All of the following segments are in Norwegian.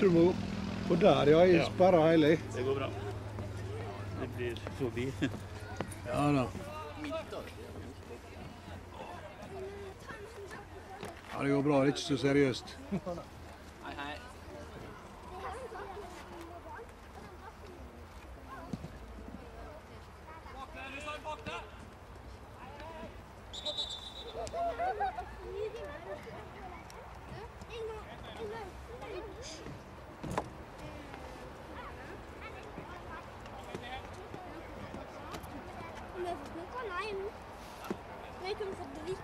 Tror på der, ja. Jeg sperrer hele. Det går bra. Det blir forbi. Ja da. Ja, det går bra. Det er ikke så seriøst. Vi kunne fått drikke.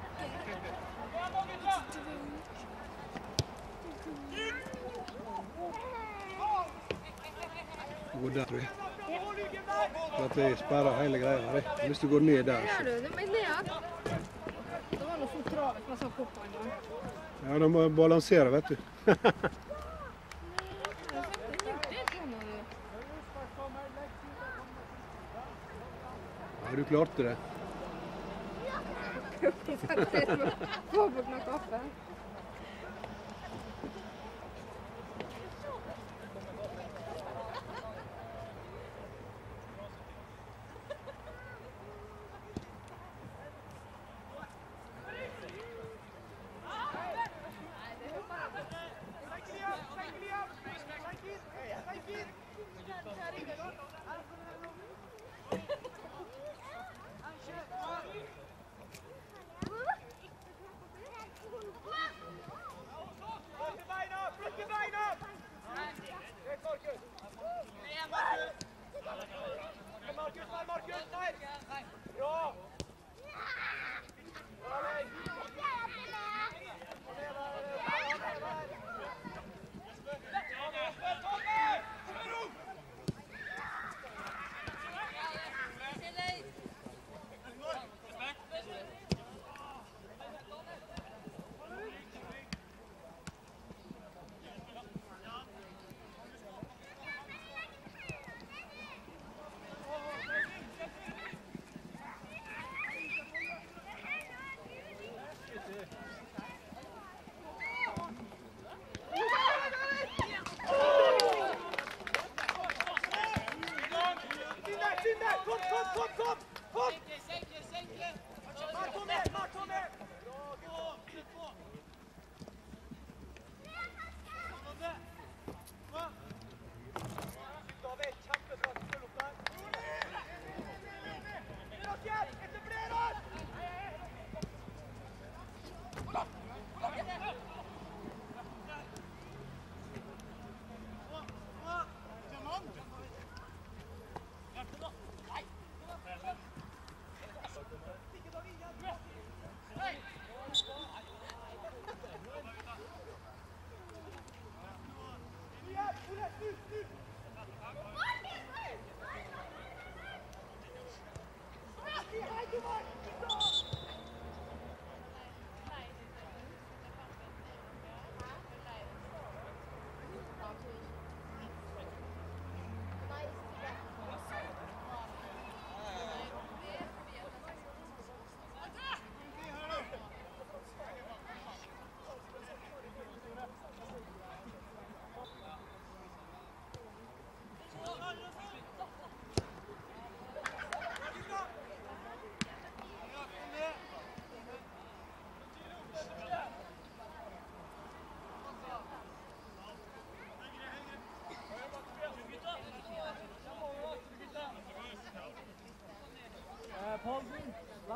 Gå der, tror jeg. For at jeg sperrer hele greia. her, jeg. Hvis du går ned der, så sånn. Ja, de må balansere, vet du. Ja, du klarte det.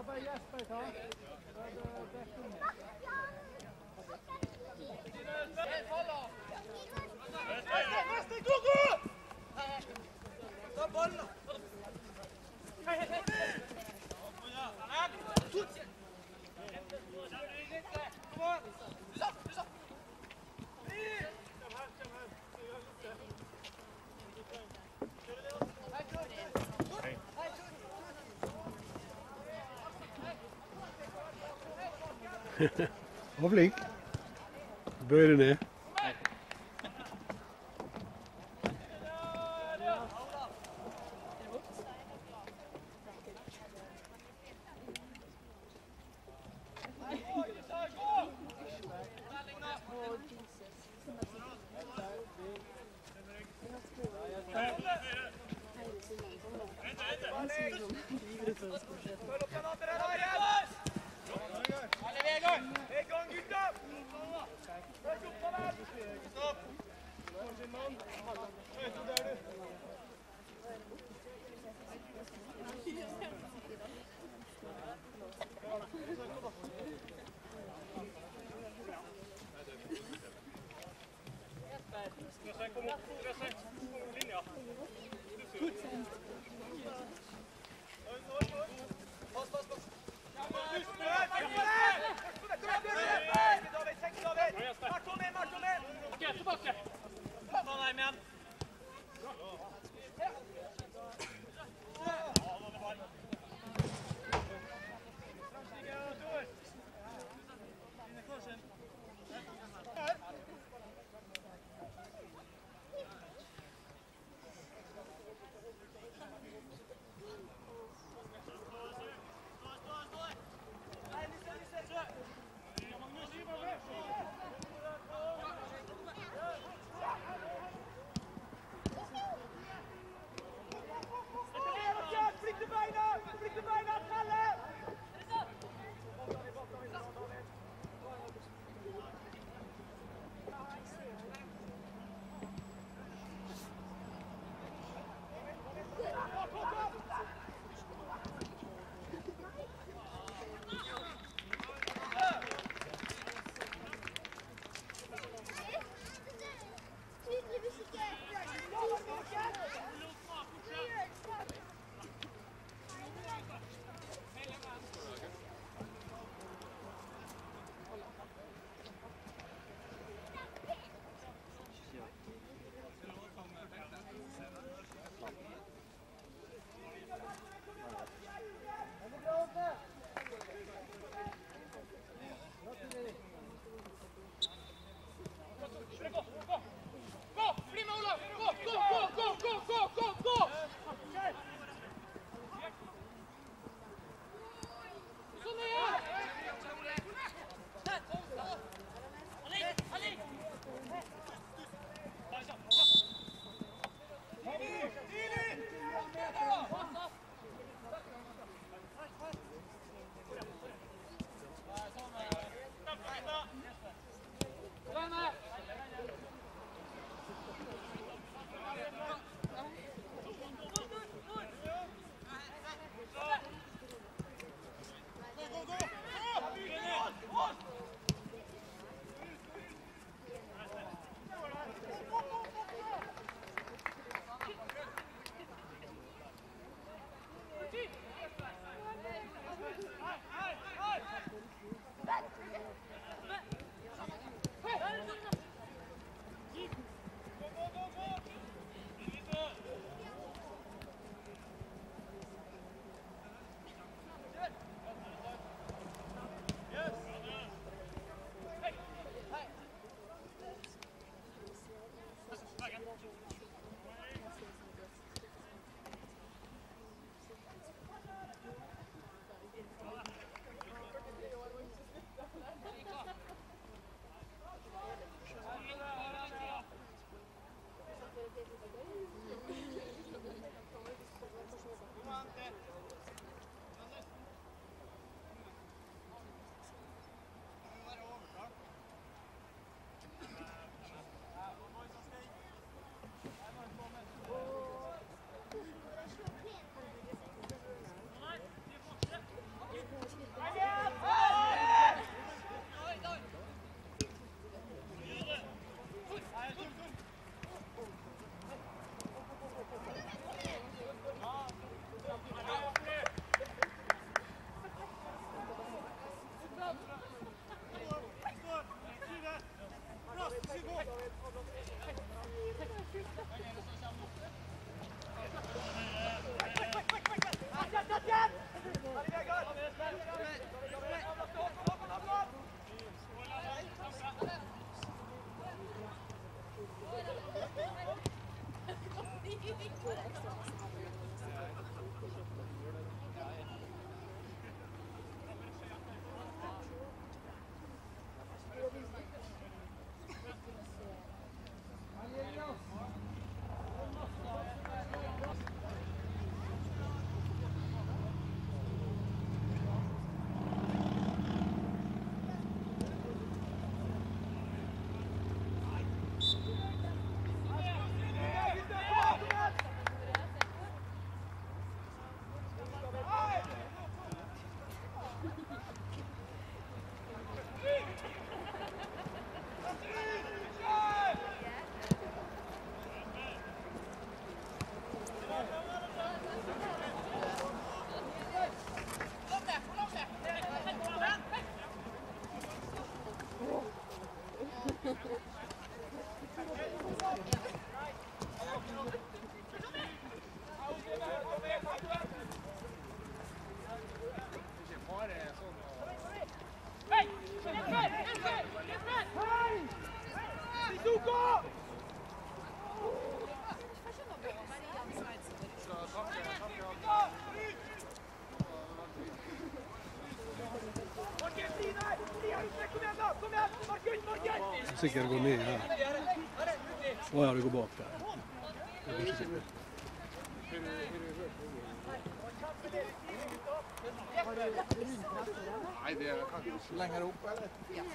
Paulsen, la bare flink, ta. Så er det flink. Bøy det ned. Sikkert gå ned her. Å ja, du går bak der. Det ikke sikkert. Nei, det er kanskje lenger opp, eller? Kjem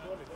duele,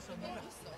someone.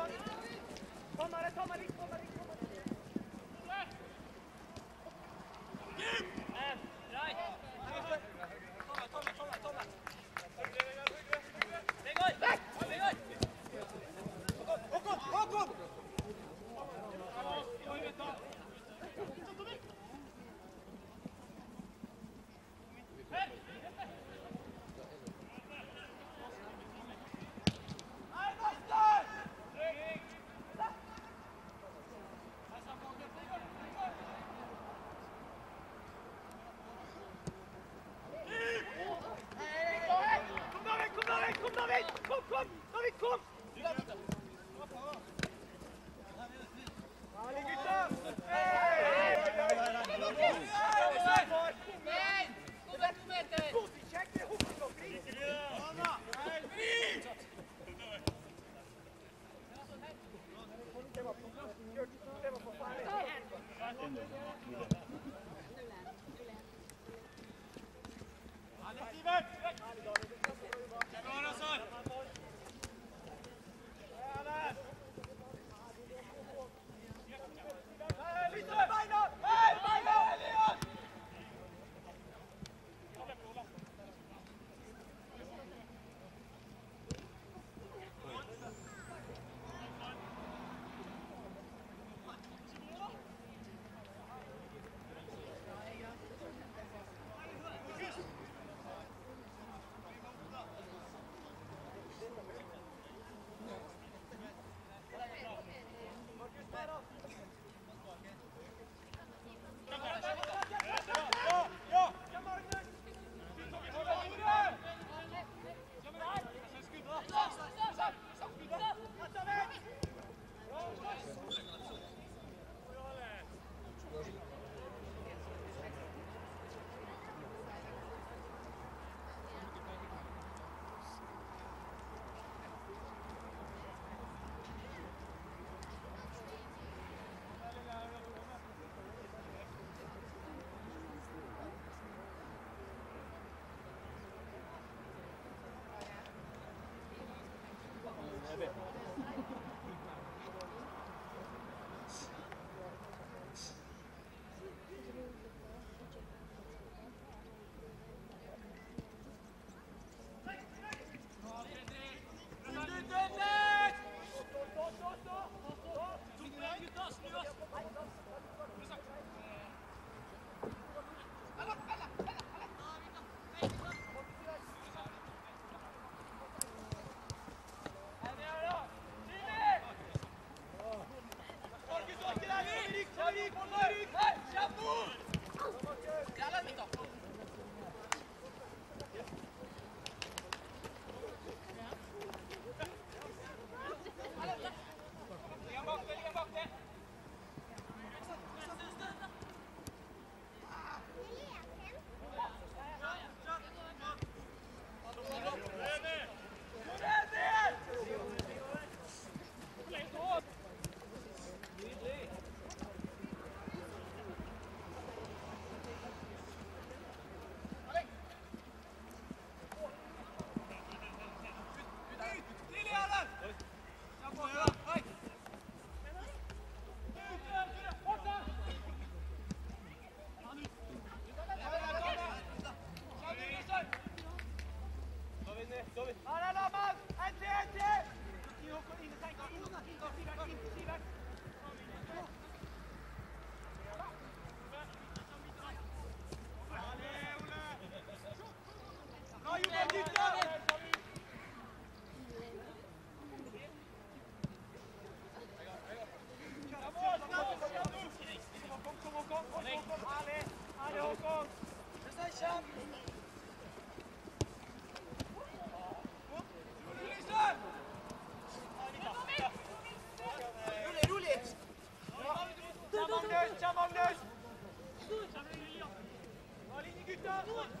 Stop!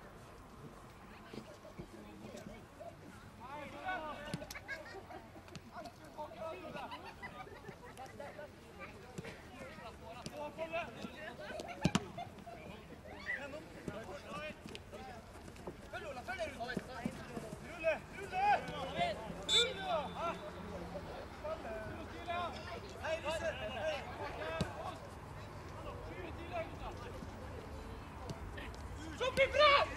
Halloen. Kommer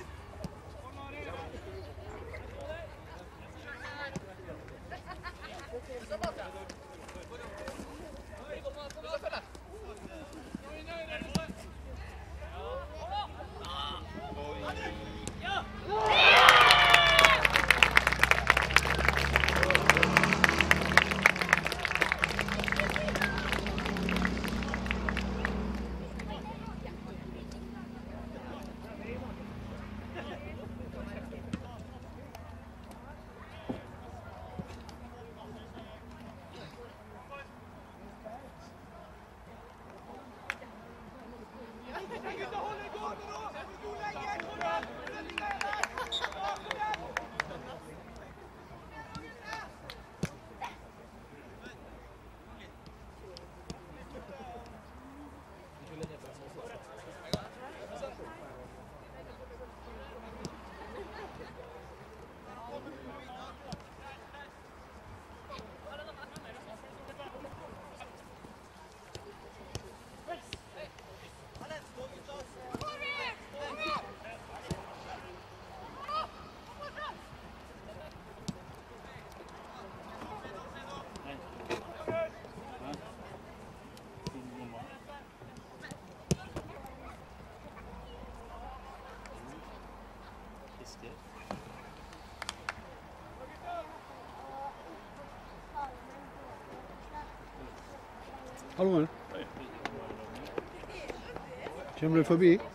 du forbi? Ja, ja.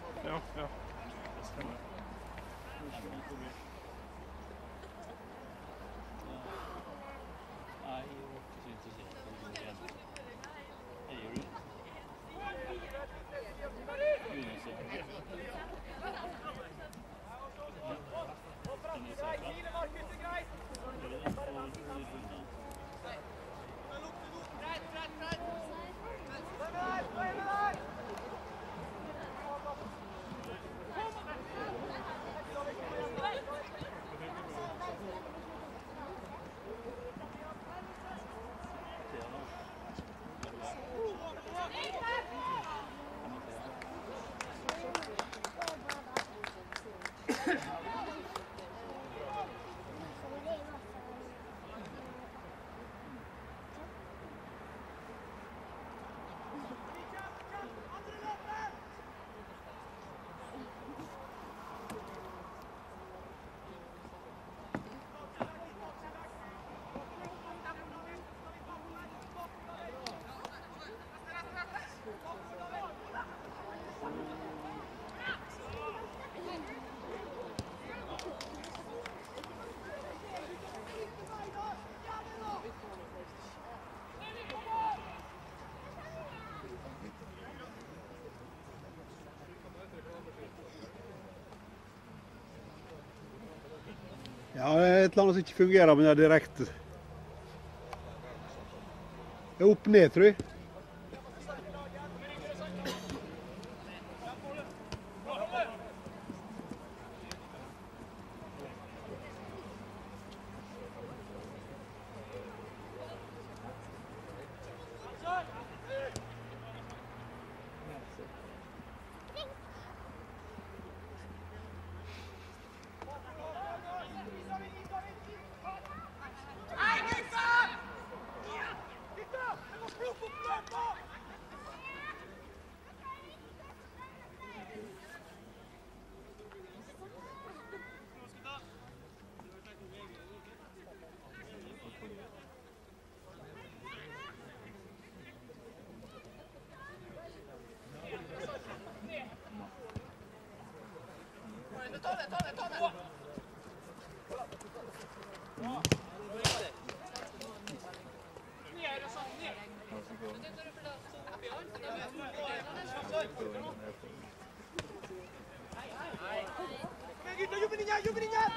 Eller annet som ikke fungerer med det direkte. Det er opp ned, tror jeg. Jumpa ni nyai, jumpa ni nyai.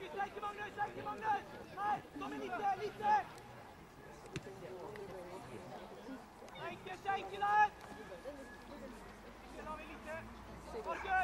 Seike, Magnus! Seike, Magnus! Nei, Kom inn lite, lite! Senke, senke der! Den har vi lite. Markus,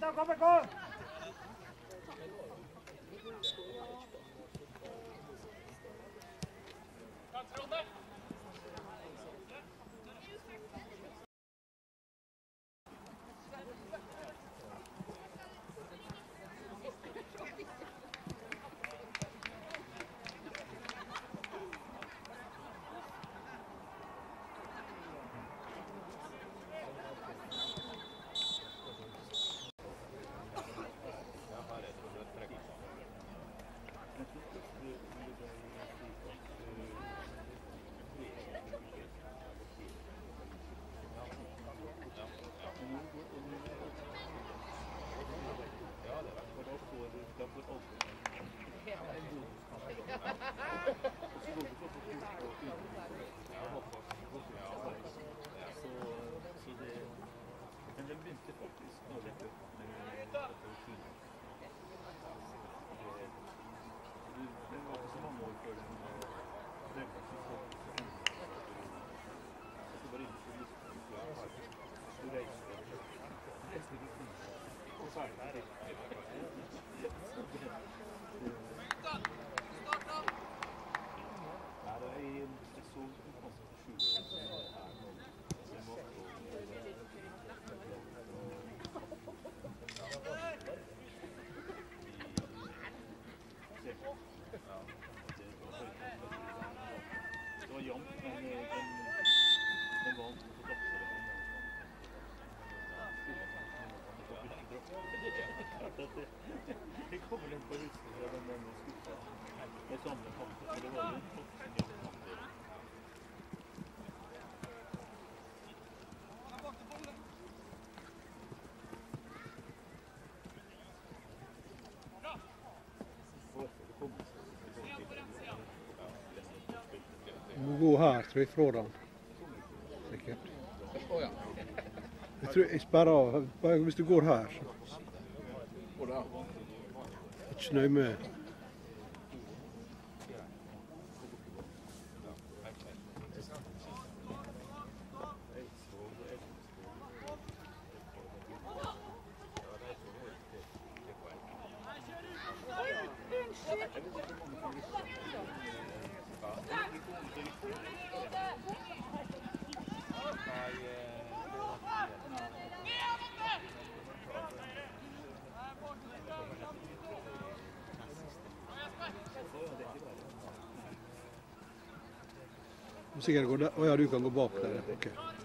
Men sorry. Det kommer litt på huset, men den skuffa. Med samme kamp, det var jo en voksen. Du må gå her, tror jeg, fra den. Sikkert. Jeg tror jeg sperrer av. Hvis du går her, så Ikke så nøye med Sikkert går der. Å ja, du kan gå bak der. ja.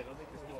I don't think there's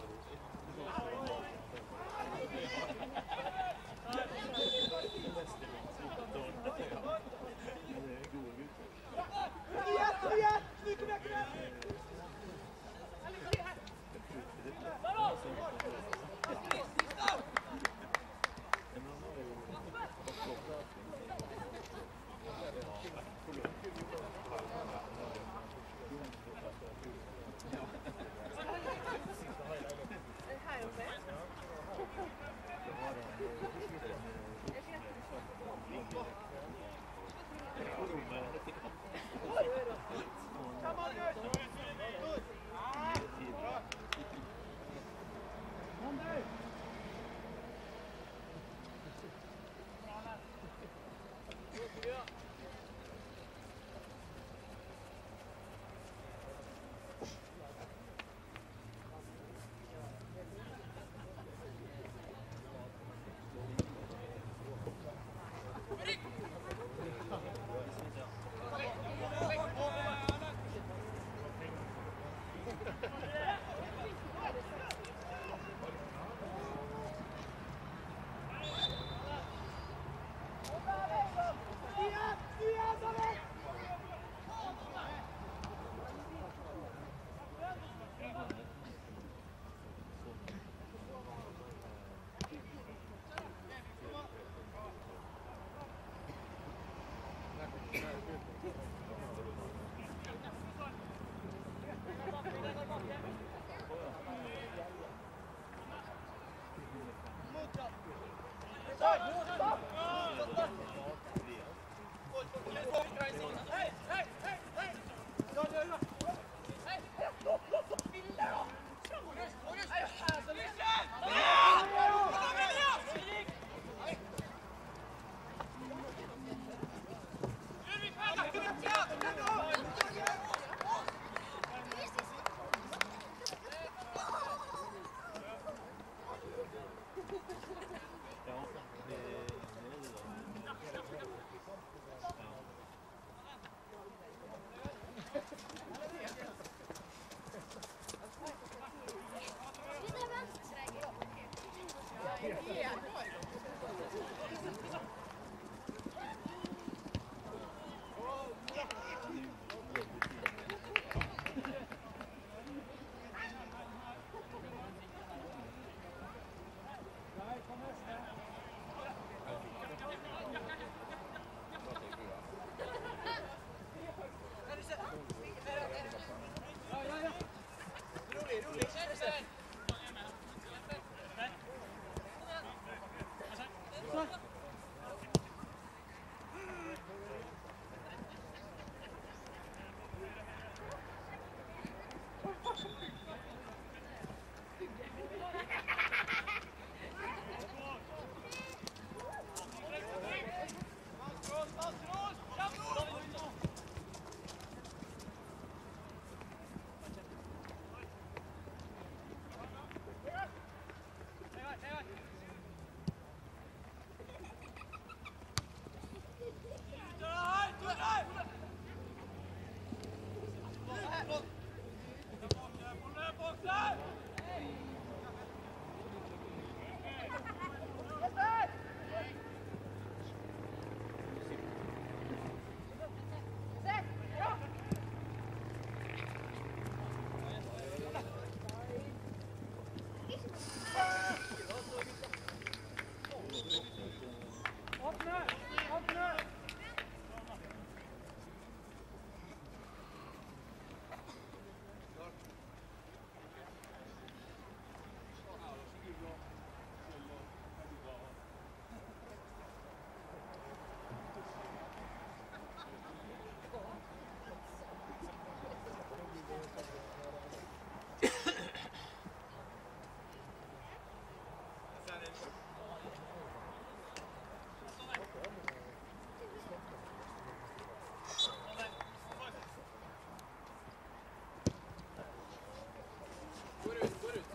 Twitter, Twitter.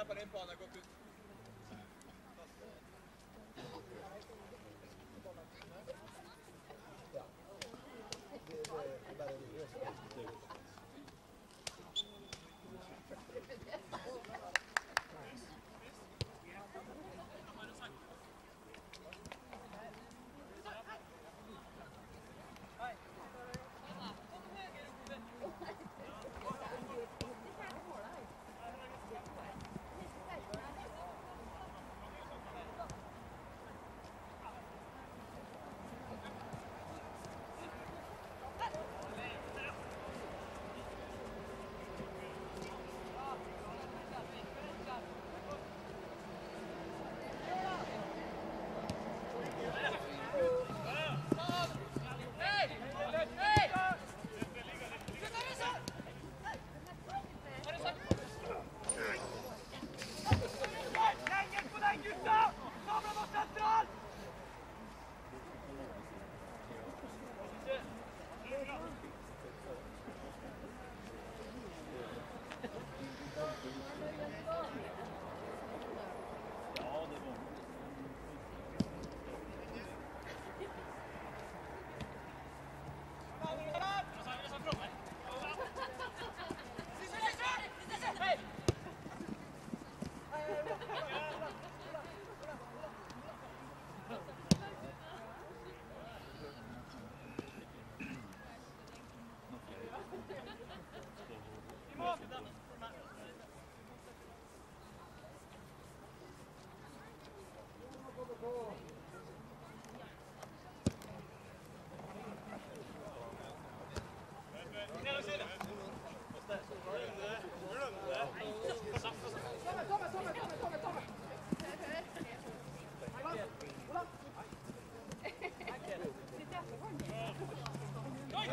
Está para limpar, não é?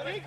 Big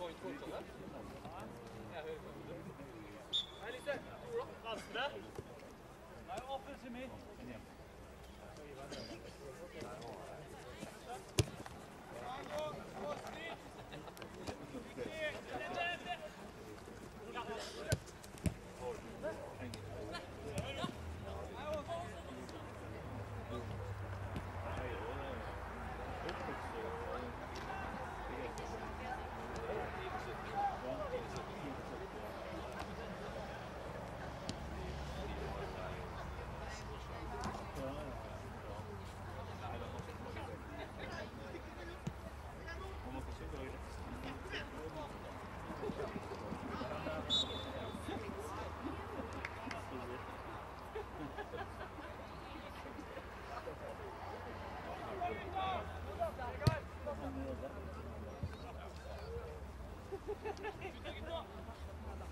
5.2 to left.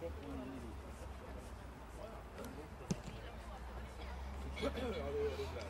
Are they, are they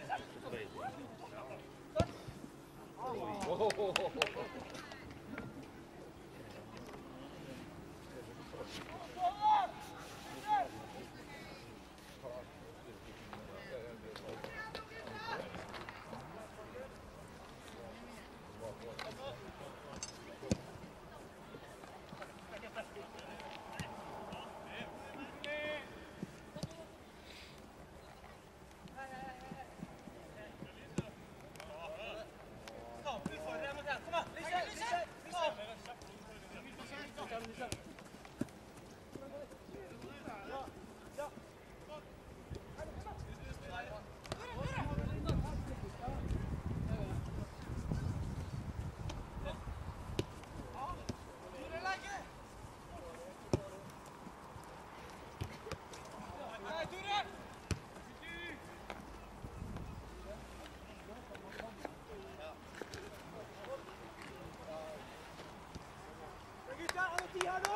Cristiano!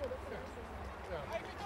Yeah.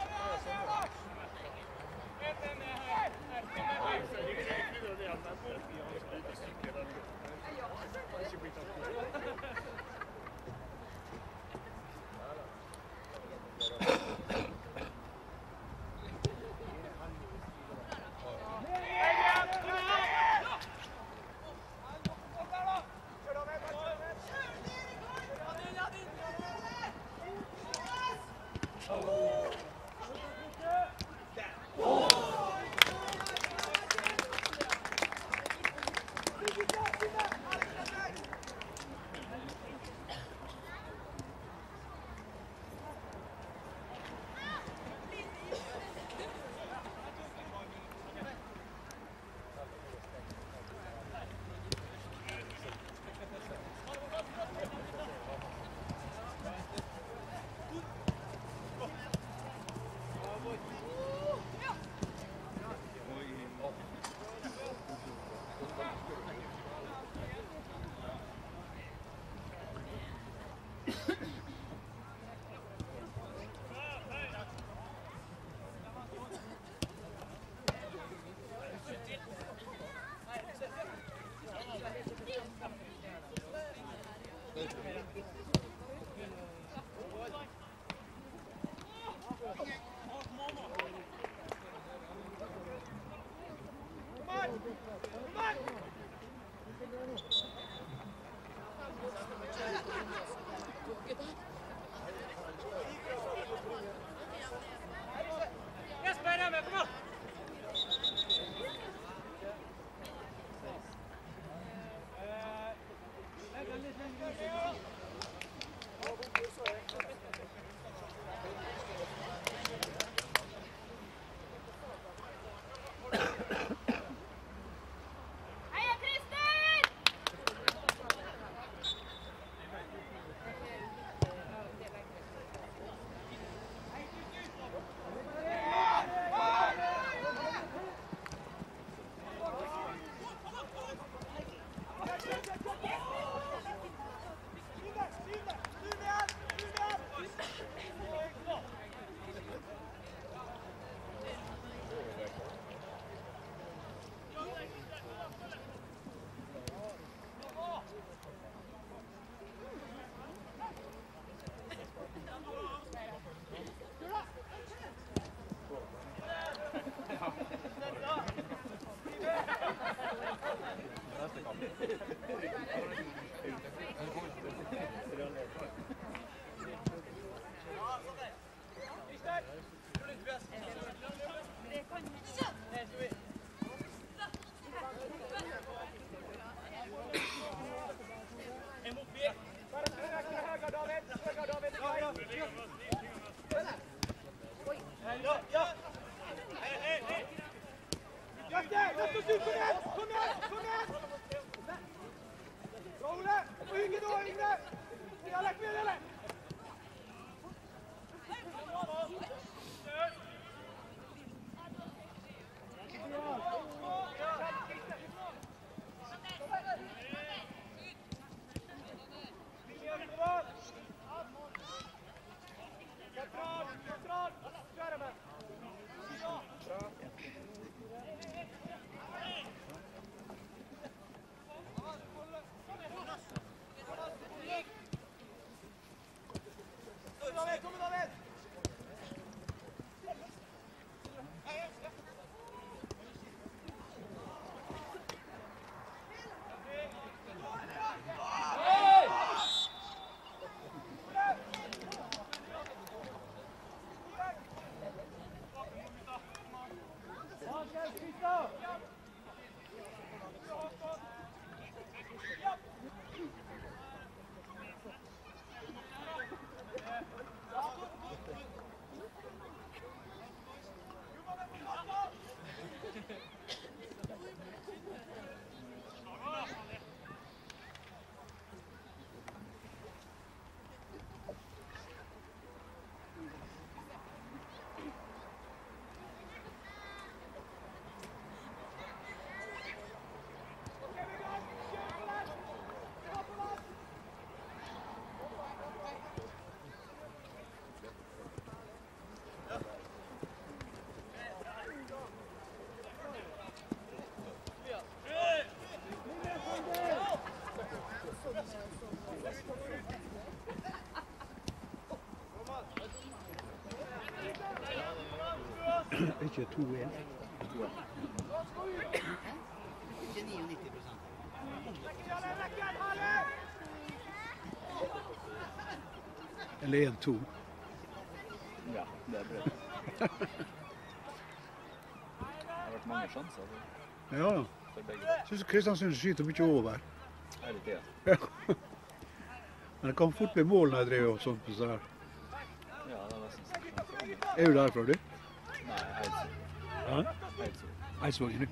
Ikke 2-1. Ikke 99 Eller 1-2. Ja, det er bra. Det har vært mange sjanser for- Ja, ja. for begge. Syns Kristiansund skyter mye over. Hele tida. Men det kan fort bli mål når jeg driver og sånt. her. Ja, det er nesten sånn sjanser. Er du derfra, du? Eidsvåg. Ja.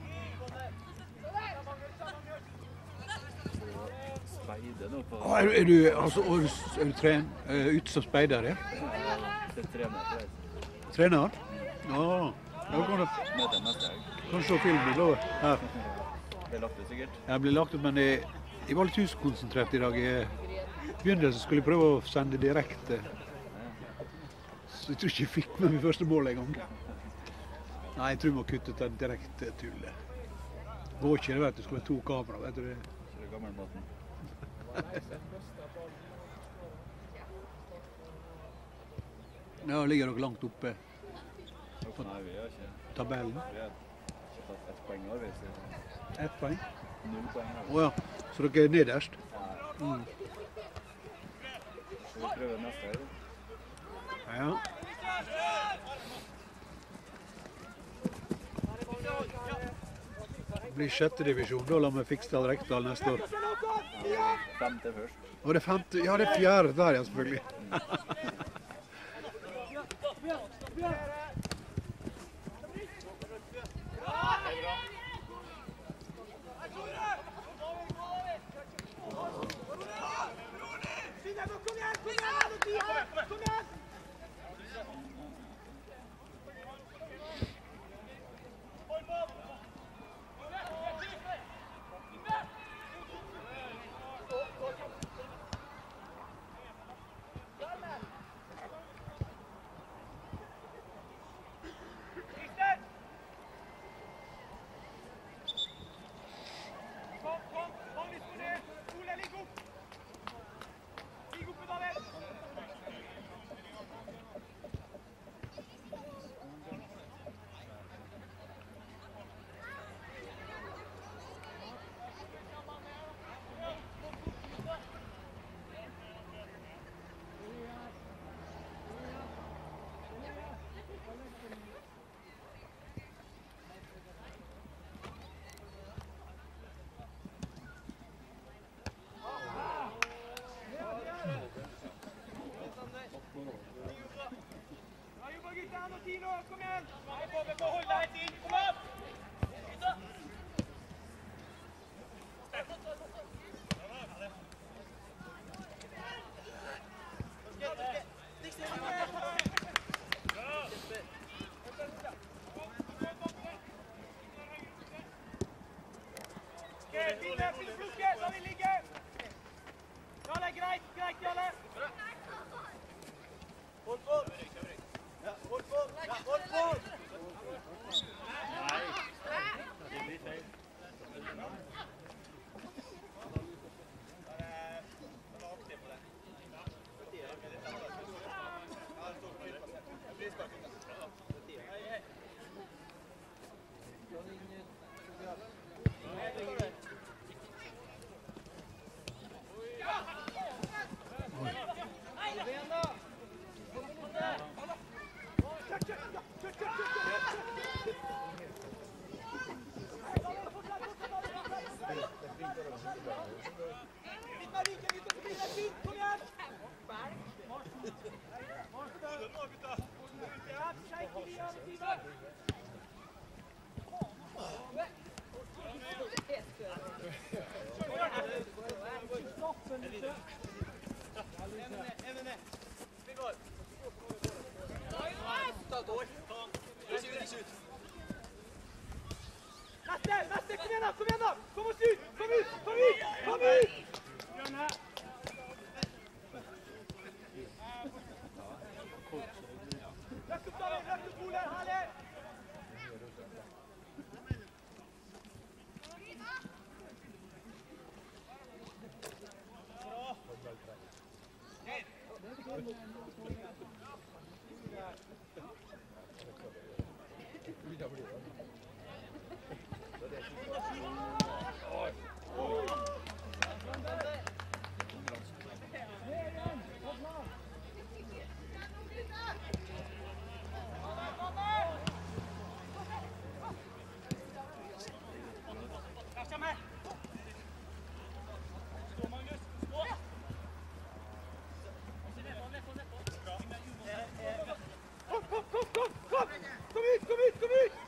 Å, Er, er du, altså, er du, er du tren, eh, ute som speider? Ja? Er. Trener? Ja. Da kan du kan se filmen da. Her. Er lagt ut sikkert. Jeg ble lagt ut, men jeg, jeg var litt huskonsentrert i dag. I begynnelsen skulle jeg prøve å sende direkte. Så jeg tror ikke jeg fikk med meg første mål engang. Nei, jeg tror vi må kutte ut den direkte tullet. Går ikke det, vet du. Skal være to kamera. vet du det. Kjører gammelmåten. Ja, ligger dere langt oppe På Nei, vi har ikke tabellen. Vi har ikke tatt ett poeng har vi. Ett poeng. null poeng Å oh, ja. Så dere er nederst? Mm. Skal vi prøver neste helg. Ja. Det blir sjette divisjon. Da lar vi Fiksdal Rekdal neste år. Femte først. Og det femte Ja, det er fjerde der, ja, selvfølgelig. Come hit, come hit, come hit!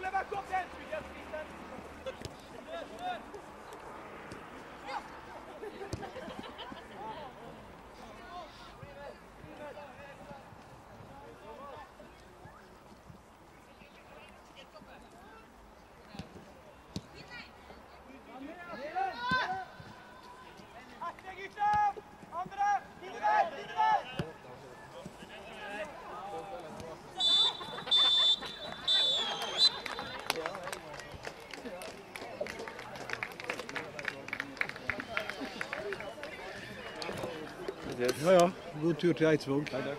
la va, Ja, Yes. Naja, gute Reizung. Danke.